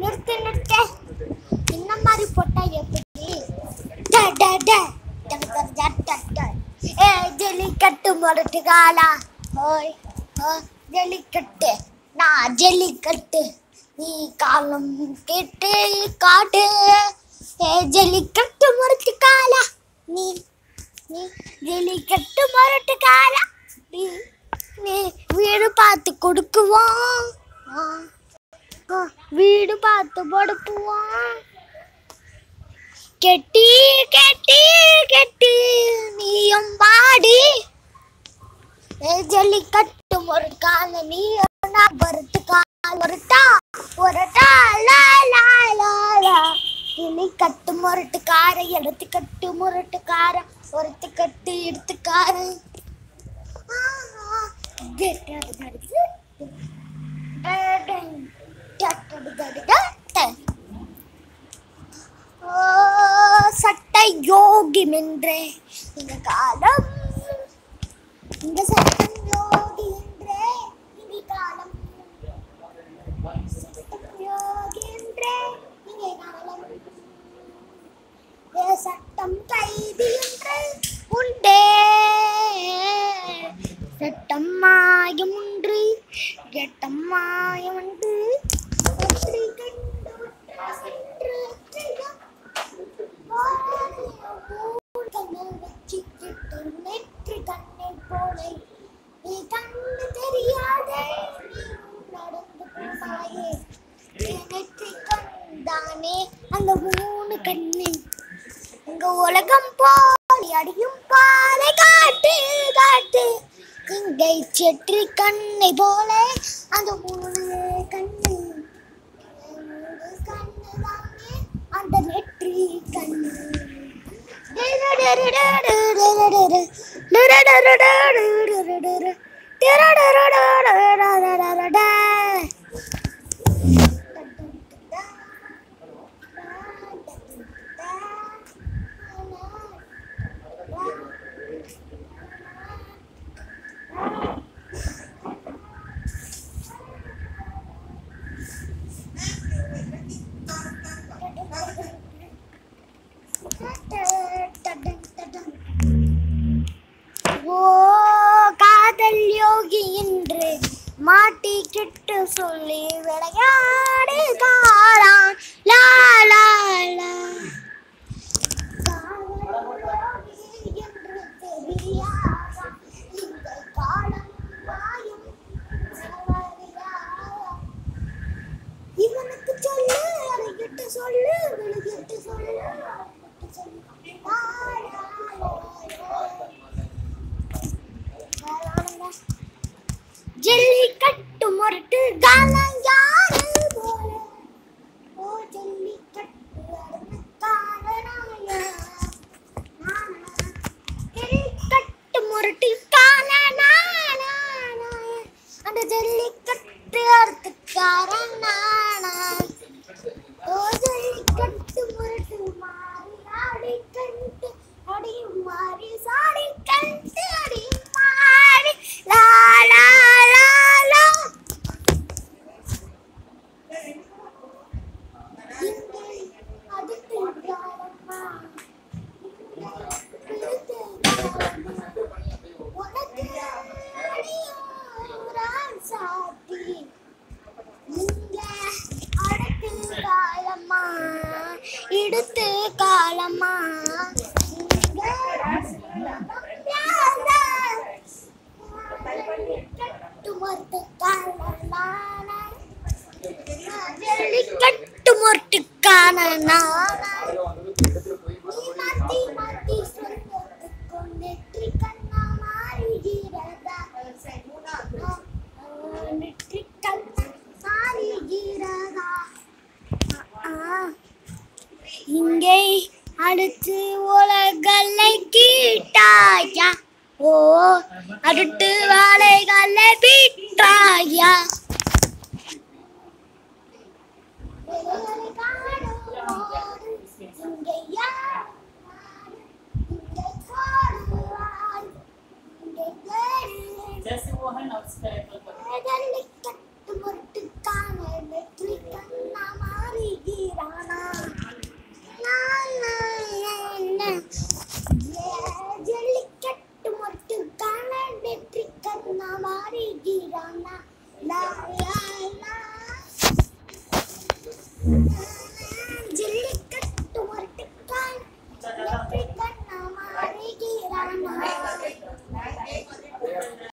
நிறுத்து நிறுத்து இந்த மாதிரி போட்டா எப்படி ஏ ஜல்லிக்கட்டு முரட்டு காலா ஓய் ஜல்லிக்கட்டு நான் ஜல்லிக்கட்டு நீ காலம் கேட்டு காட்டு ஏ ஜல்லிக்கட்டு முரட்டு காலா நீ நீ ஜல்லிக்கட்டு முரட்டு காலா வீடு பார்த்து கொடுக்குவோம் வீடு பார்த்து படுப்புவோம் கெட்டி கெட்டி கெட்டி நீயும் பாடி. ஏ ஜல்லிக்கட்டு ஒரு கால நீ பருத்து கால் ஒருட்டா ஒருட்டா லா லா லா லா. ஜல்லிக்கட்டு முரட்டுக்கார எடுத்து கட்டு முரட்டுக்கார ஒருத்து கட்டு எடுத்துக்கார சட்டை யோகி மென்றே இந்த காலம். இந்த சட்டம் தானே அந்த மூணு கண்ணு. இங்க உலகம் போல் அடியும் பாலை காட்டு காட்டு. இங்கை செற்றி கண்ணை போல அந்த மூணு கண்ணு. கண்ணு தானே அந்த நெற்றி கண்ணு. ஓ மாட்டிக்கிட்டு சொல்லி விளையாடு காரான் லா லா லா காதல் யோகி என்று தெரியாதா இந்த காலம் மாயும் செலவழியாதா. இவனுக்கு சொல்லு அழகிட்டு சொல்லு விழுகிட்டு சொல்லு அழகிட்டு சொல்லு. லா, லா, லா, லா. ஜல்லிக்கட்டு முரட்டு காலம் யாரு போல ஓ ஜல்லிக்கட்டு காலனாயா ஜல்லிக்கட்டு முரட்டு காலனாயா இடுத்து காலமா ஜல்லிக்கட்டு மொட்டுக்கான நான் இங்கே அடுத்து உலகலை கீட்டாயா? ஓ அடுத்து வாழைகளை பீட்டாயா? இங்கே ஜல்லிக்கட்டு முரட்டுக்கான வெற்றி கண்ணா மாறுகிறானா நான் நான் ஜல்லிக்கட்டு முரட்டுக்கான வெற்றி கண்ணா மாறுகிறானா லா லா லா